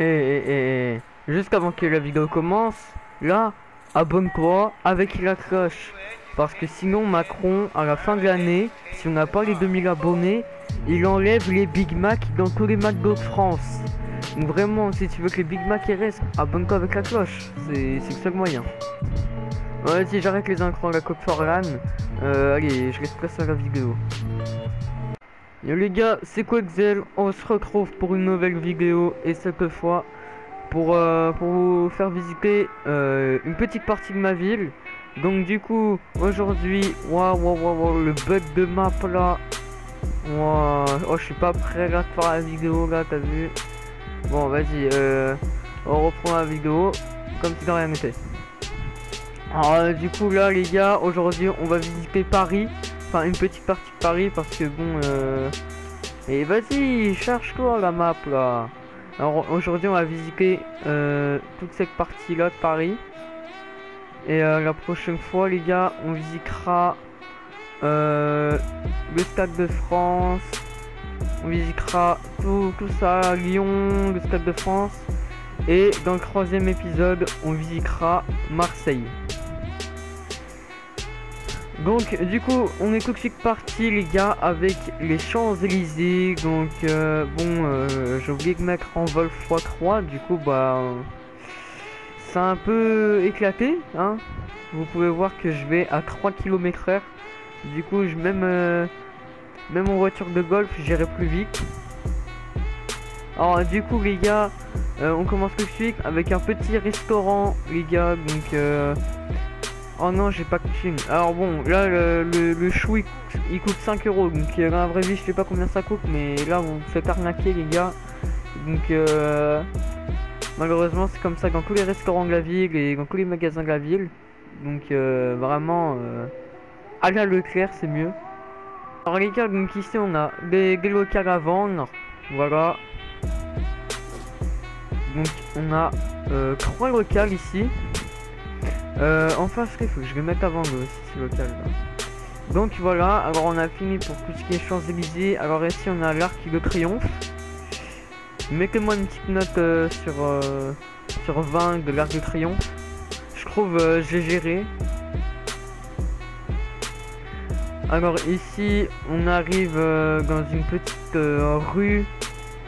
Et, et, et, juste avant que la vidéo commence, là, abonne-toi avec la cloche. Parce que sinon Macron, à la fin de l'année, si on n'a pas les 2000 abonnés, il enlève les Big Mac dans tous les McDo de France. Donc vraiment, si tu veux que les Big Mac restent, abonne-toi avec la cloche. C'est le seul moyen. Ouais, si j'arrête les incrocs à la coque Forlan, euh, allez, je laisse place à la vidéo. Yo les gars, c'est quoi Excel On se retrouve pour une nouvelle vidéo et cette fois pour, euh, pour vous faire visiter euh, une petite partie de ma ville. Donc du coup, aujourd'hui, waouh, waouh, waouh, le bug de map là. Waouh, oh, je suis pas prêt là de faire la vidéo là, t'as vu Bon, vas-y, euh, on reprend la vidéo comme si de rien n'était. Alors euh, du coup là les gars, aujourd'hui on va visiter Paris, une petite partie de Paris parce que bon, euh... et vas-y, cherche-toi la map là. Alors aujourd'hui on va visiter euh, toute cette partie là de Paris. Et euh, la prochaine fois les gars on visitera le Stade de France. On visitera tout, tout ça, Lyon, le Stade de France. Et dans le troisième épisode on visitera Marseille. Donc du coup on est tout de suite parti les gars avec les Champs-Élysées. Donc euh, bon euh, j'ai oublié de mettre en vol x3 Du coup bah euh, c'est un peu éclaté hein. Vous pouvez voir que je vais à 3 km heure. Du coup je même euh, même en voiture de golf j'irai plus vite. Alors du coup les gars euh, on commence tout de suite avec un petit restaurant les gars. Donc euh, Oh non, j'ai pas thune. Alors bon, là, le, le, chou, il, coûte- il coûte 5 euros. Donc euh, dans la vraie vie, je sais pas combien ça coûte. Mais là, vous vous faites arnaquer, les gars. Donc, euh, malheureusement, c'est comme ça dans tous les restaurants de la ville et dans tous les magasins de la ville. Donc, euh, vraiment, euh, à Leclerc, c'est mieux. Alors, les gars, donc ici, on a des, des locales à vendre. Voilà. Donc, on a euh, trois locales ici. Euh, en face, il faut que je vais mettre avant le aussi local. là. Donc voilà, alors on a fini pour tout ce qui est Champs-Élysées. Alors ici on a l'Arc de Triomphe. Mettez-moi une petite note euh, sur, euh, sur 20 de l'Arc de Triomphe. Je trouve euh, j'ai géré. Alors ici on arrive dans une petite rue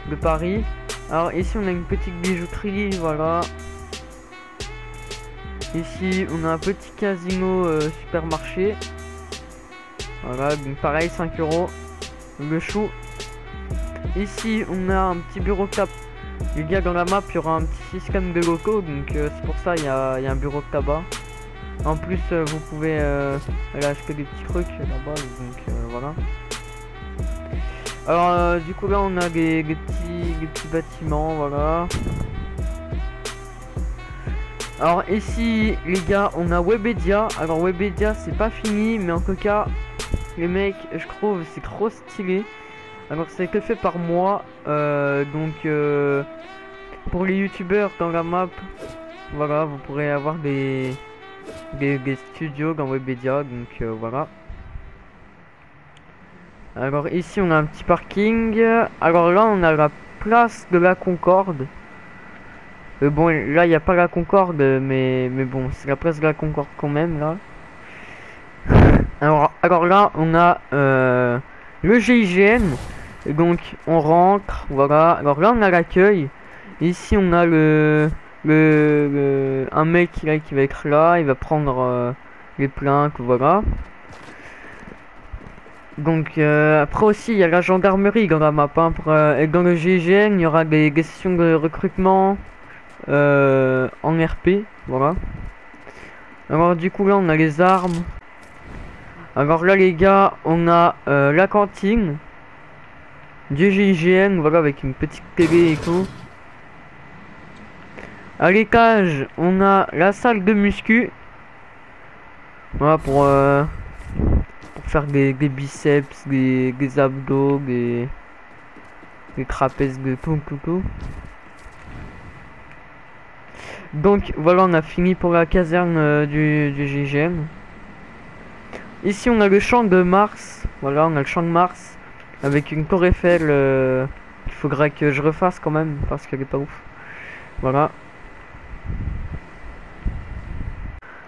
de Paris. Alors ici on a une petite bijouterie, voilà. Ici, on a un petit casino euh, supermarché. Voilà, donc pareil, 5 euros. Le chou. Ici, on a un petit bureau tabac. Les gars, dans la map, il y aura un petit système de locaux. Donc, euh, c'est pour ça, il y a, un bureau de tabac. En plus, euh, vous pouvez aller acheter des petits trucs là-bas. Donc, voilà. Alors, du coup, là, on a des, des petits, des petits bâtiments. Voilà. Alors ici les gars on a Webedia. Alors Webedia c'est pas fini mais en tout cas les mecs je trouve c'est trop stylé. Alors c'est que fait par moi euh, Donc euh, pour les youtubeurs dans la map Voilà vous pourrez avoir des des, studios dans Webedia donc euh, voilà. Alors ici on a un petit parking. Alors là on a la place de la Concorde euh, bon, là, il n'y a pas la Concorde, mais, bon, c'est la place de la Concorde quand même, là. Alors, alors là, on a euh, le GIGN. Donc, on rentre, voilà. Alors là, on a l'accueil. Ici, on a le, le, un mec là, qui va être là. Il va prendre euh, les plaintes, voilà. Donc, après aussi, il y a la gendarmerie dans la map. hein, pour, et dans le GIGN, il y aura des questions de recrutement euh, en RP, voilà. Alors du coup là on a les armes. Alors là les gars, on a euh, la cantine du GIGN, voilà avec une petite télé et tout. À l'étage, on a la salle de muscu. Voilà pour, euh, faire des, biceps, des, abdos, des, des trapèzes de tout, tout, tout. Donc voilà, on a fini pour la caserne euh, du, GGM. Ici, on a le champ de Mars. Voilà, on a le champ de Mars avec une tour Eiffel euh, qu'il faudra que je refasse quand même parce qu'elle est pas ouf. Voilà.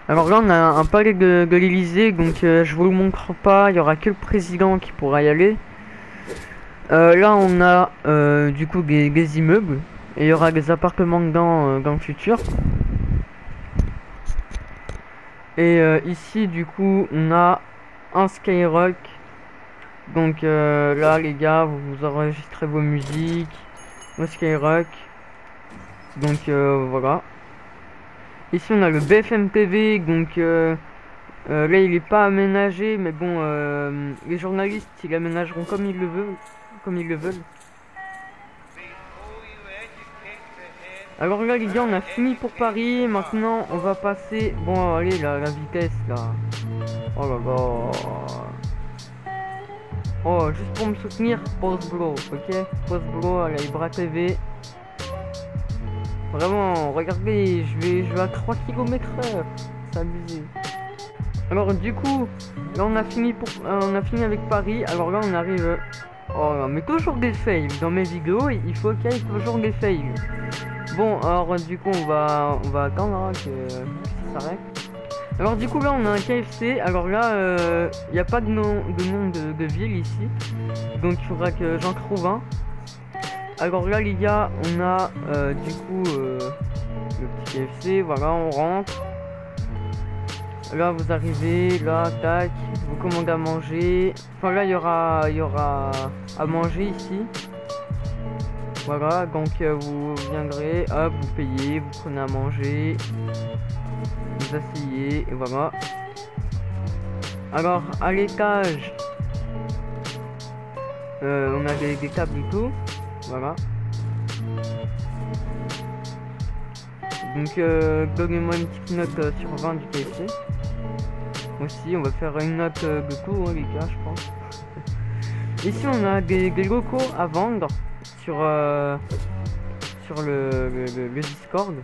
Alors là, on a un palais de, l'Elysée, donc euh, je vous le montre pas. Il y aura que le président qui pourra y aller. Là, on a du coup des, immeubles et il y aura des appartements dedans dans le futur. Et ici, du coup, on a un Skyrock. Donc là, les gars, vous, enregistrez vos musiques. Au Skyrock. Donc voilà. Ici on a le BFM TV, donc euh, euh, là il est pas aménagé, mais bon, euh, les journalistes ils aménageront comme ils le veulent, comme ils le veulent. Alors là les gars, on a fini pour Paris, maintenant on va passer, bon allez la, la vitesse là. Oh là là. Oh, juste pour me soutenir, pause bro, ok? Pause bro, allez, Ibra TV. Vraiment, regardez, je vais, je vais à 3 km heure. C'est abusé. Alors du coup, là on a fini pour, euh, on a fini avec Paris. Alors là on arrive. Oh non, mais toujours des fails. Dans mes vidéos, il faut qu'il y ait toujours des fails. Bon, alors du coup on va, on va attendre hein, que, ça s'arrête. Alors du coup là on a un KFC. Alors là, il euh, n'y a pas de nom, de ville ici. Donc il faudra que j'en trouve un. Alors là les gars, on a euh, du coup euh, le petit KFC, voilà, on rentre. Là vous arrivez, là, tac, vous commandez à manger. Enfin là il y aura, y aura à manger ici. Voilà, donc euh, vous viendrez, hop, vous payez, vous prenez à manger, vous asseyez, et voilà. Alors à l'étage, on a des, des tables et tout. Voilà. Donc, euh, donnez-moi une petite note euh, sur 20 du KFC. Aussi, on va faire une note euh, de tout, hein, les gars, je pense. Ici, on a des, locaux à vendre sur, euh, sur le, Discord.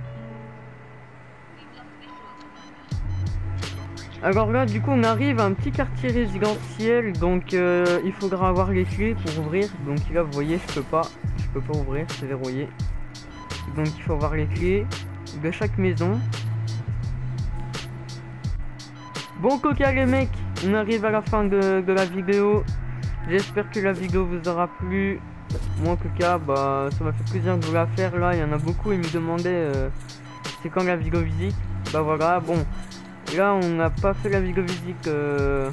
Alors là, du coup, on arrive à un petit quartier résidentiel, donc euh, il faudra avoir les clés pour ouvrir. Donc là, vous voyez, je peux pas, je peux pas ouvrir, c'est verrouillé. Donc il faut avoir les clés de chaque maison. Bon coca les mecs, on arrive à la fin de, la vidéo. J'espère que la vidéo vous aura plu. Moi en tout cas, bah ça m'a fait plaisir de vous la faire là. Il y en a beaucoup, ils me demandaient euh, c'est quand la vidéo visite. Bah voilà, bon, Là, on n'a pas fait la vidéo visite euh,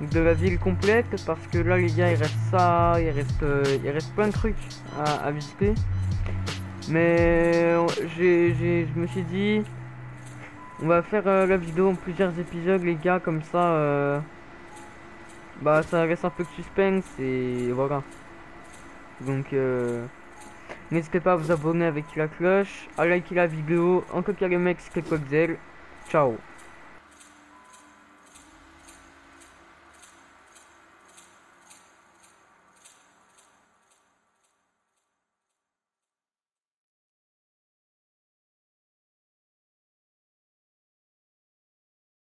de la ville complète parce que là, les gars, il reste ça, il reste, euh, plein de trucs à, visiter. Mais je me suis dit, on va faire la vidéo en plusieurs épisodes, les gars, comme ça, bah, ça reste un peu de suspense et voilà. Donc, n'hésitez pas à vous abonner avec la cloche, à liker la vidéo. En tout cas, les mecs, c'était Ciao